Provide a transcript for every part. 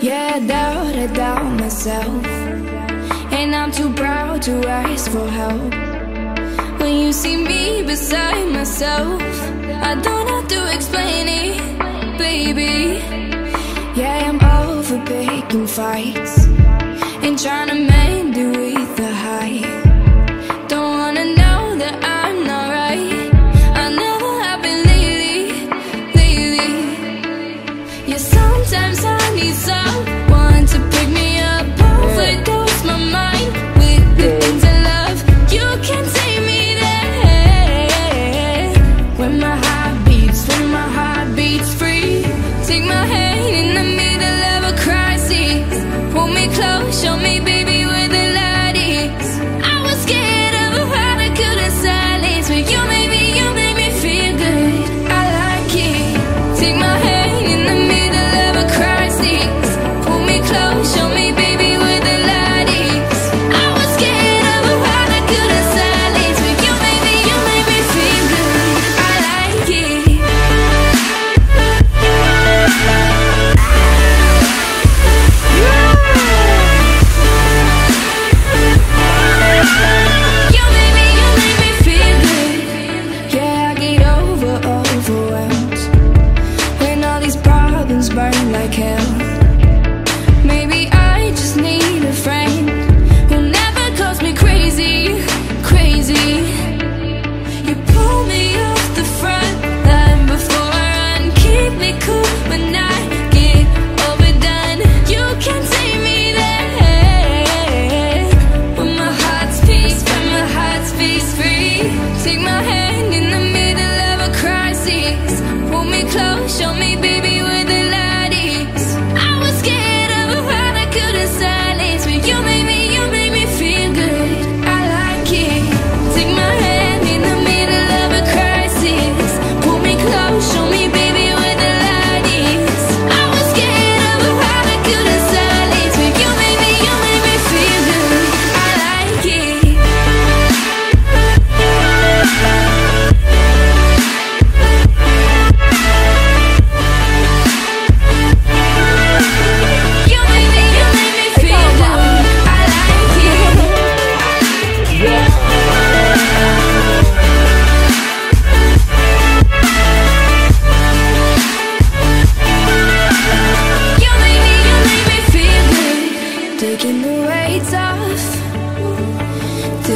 Yeah, I doubt, I doubt myself. And I'm too proud to ask for help. When you see me beside myself I don't have to explain it, baby. Yeah, I'm over picking fights And trying to make kill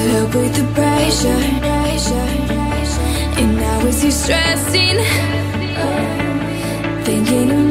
help with the pressure. And now it's you stressing? Oh, thinking of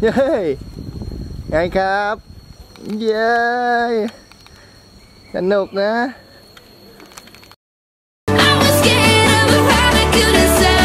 เฮ้ยไงครับเย้สนุกนะ I was scared of a rabbit, couldn't say.